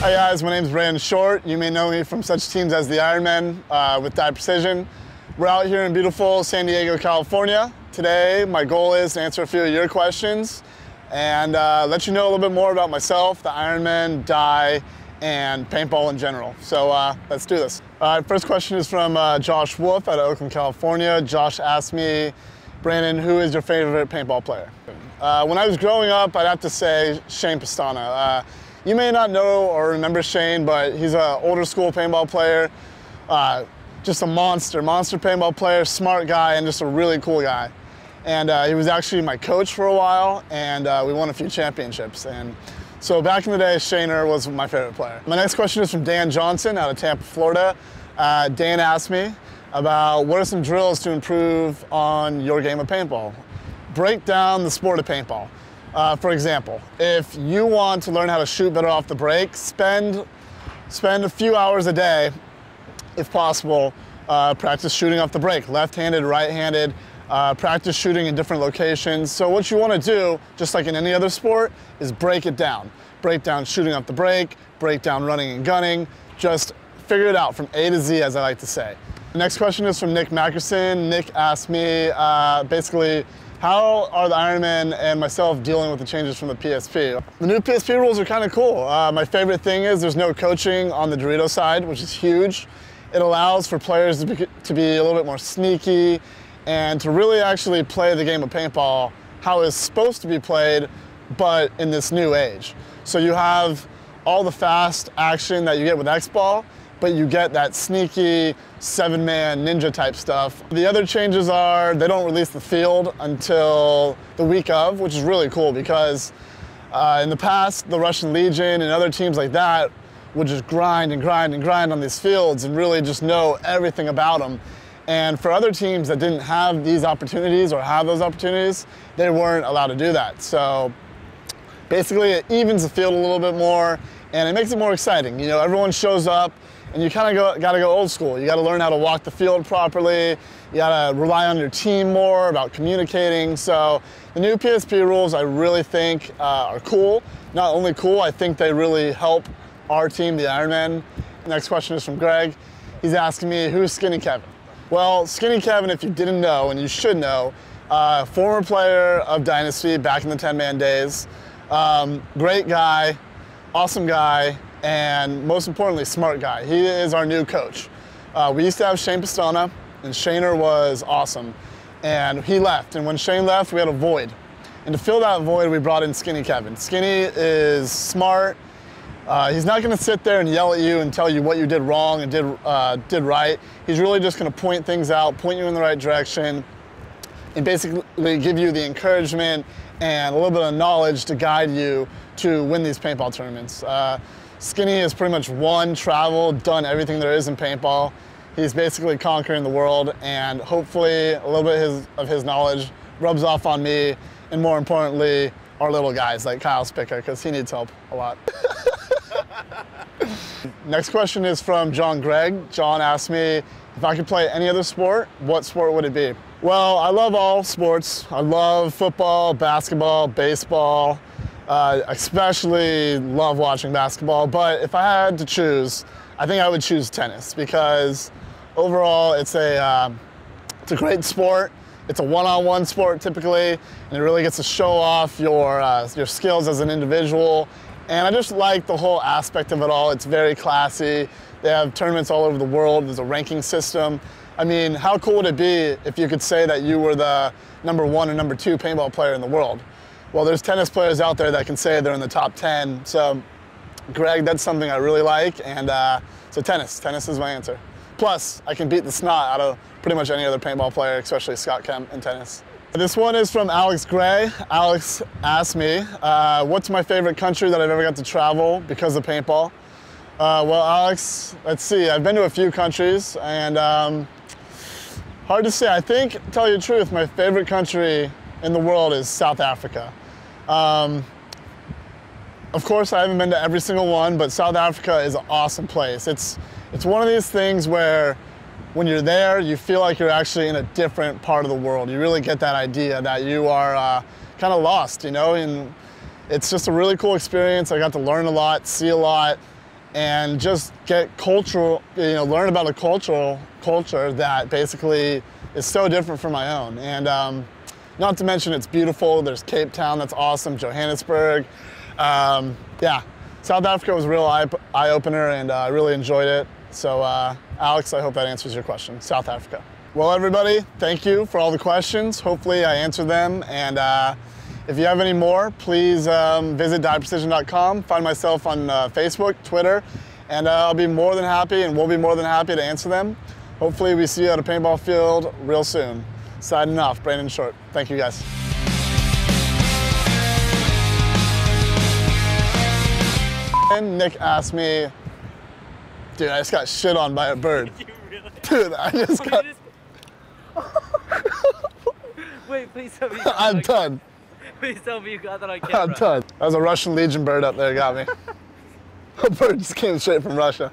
guys, my name is Brandon Short. You may know me from such teams as the Ironmen uh, with Dye Precision. We're out here in beautiful San Diego, California. Today, my goal is to answer a few of your questions and uh, let you know a little bit more about myself, the Ironmen, Dye, and paintball in general. So uh, let's do this. Right, first question is from uh, Josh Wolf out of Oakland, California. Josh asked me, Brandon, who is your favorite paintball player? Uh, when I was growing up, I'd have to say Shane Pestana. You may not know or remember Shane, but he's an older school paintball player. Uh, just a monster, monster paintball player, smart guy, and just a really cool guy. And uh, he was actually my coach for a while, and uh, we won a few championships. And so back in the day, Shaner was my favorite player. My next question is from Dan Johnson out of Tampa, Florida. Uh, Dan asked me about what are some drills to improve on your game of paintball. Break down the sport of paintball. Uh, for example, if you want to learn how to shoot better off the break, spend, spend a few hours a day, if possible, uh, practice shooting off the break, left-handed, right-handed, uh, practice shooting in different locations. So what you want to do, just like in any other sport, is break it down. Break down shooting off the break, break down running and gunning, just figure it out from A to Z, as I like to say. The next question is from Nick Mackerson. Nick asked me uh, basically, how are the Ironmen and myself dealing with the changes from the PSP? The new PSP rules are kind of cool. Uh, my favorite thing is there's no coaching on the Dorito side, which is huge. It allows for players to be, to be a little bit more sneaky and to really actually play the game of paintball how it's supposed to be played, but in this new age. So you have all the fast action that you get with X-Ball, but you get that sneaky seven man ninja type stuff. The other changes are they don't release the field until the week of, which is really cool because uh, in the past, the Russian Legion and other teams like that would just grind and grind and grind on these fields and really just know everything about them. And for other teams that didn't have these opportunities or have those opportunities, they weren't allowed to do that. So basically it evens the field a little bit more and it makes it more exciting. You know, everyone shows up, and you kind of got to go old school. You got to learn how to walk the field properly. You got to rely on your team more about communicating. So the new PSP rules, I really think, uh, are cool. Not only cool, I think they really help our team, the Ironmen. Next question is from Greg. He's asking me, who's Skinny Kevin? Well, Skinny Kevin, if you didn't know, and you should know, uh, former player of Dynasty back in the 10-man days. Um, great guy, awesome guy, and most importantly, smart guy. He is our new coach. Uh, we used to have Shane Pestana, and Shaner was awesome. And he left, and when Shane left, we had a void. And to fill that void, we brought in Skinny Kevin. Skinny is smart. Uh, he's not going to sit there and yell at you and tell you what you did wrong and did, uh, did right. He's really just going to point things out, point you in the right direction, and basically give you the encouragement and a little bit of knowledge to guide you to win these paintball tournaments. Uh, Skinny has pretty much won, traveled, done everything there is in paintball. He's basically conquering the world and hopefully a little bit his, of his knowledge rubs off on me and more importantly, our little guys like Kyle Spicka because he needs help a lot. Next question is from John Gregg. John asked me if I could play any other sport, what sport would it be? Well, I love all sports. I love football, basketball, baseball, uh, especially love watching basketball, but if I had to choose, I think I would choose tennis because overall it's a, uh, it's a great sport. It's a one-on-one sport typically, and it really gets to show off your, uh, your skills as an individual. And I just like the whole aspect of it all. It's very classy. They have tournaments all over the world. There's a ranking system. I mean, how cool would it be if you could say that you were the number one or number two paintball player in the world? Well, there's tennis players out there that can say they're in the top 10. So, Greg, that's something I really like. And uh, so tennis, tennis is my answer. Plus, I can beat the snot out of pretty much any other paintball player, especially Scott Kemp in tennis. This one is from Alex Gray. Alex asked me, uh, what's my favorite country that I've ever got to travel because of paintball? Uh, well, Alex, let's see. I've been to a few countries, and um, hard to say. I think, tell you the truth, my favorite country in the world is South Africa. Um, of course, I haven't been to every single one, but South Africa is an awesome place. It's, it's one of these things where when you're there, you feel like you're actually in a different part of the world. You really get that idea that you are uh, kind of lost, you know, and it's just a really cool experience. I got to learn a lot, see a lot, and just get cultural, you know, learn about a cultural culture that basically is so different from my own. And um, not to mention it's beautiful. There's Cape Town, that's awesome. Johannesburg. Um, yeah, South Africa was a real eye, eye and uh, I really enjoyed it. So uh, Alex, I hope that answers your question. South Africa. Well, everybody, thank you for all the questions. Hopefully I answered them. And uh, if you have any more, please um, visit dyeprecision.com. Find myself on uh, Facebook, Twitter, and uh, I'll be more than happy and we'll be more than happy to answer them. Hopefully we see you at a paintball field real soon. Signing off, Brandon Short. Thank you guys. And Nick asked me, dude, I just got shit on by a bird. You really? Dude, I just got, Wait, please tell me. You I'm done. Please tell me you got that on camera. I'm done. That was a Russian Legion bird up there got me. a bird just came straight from Russia.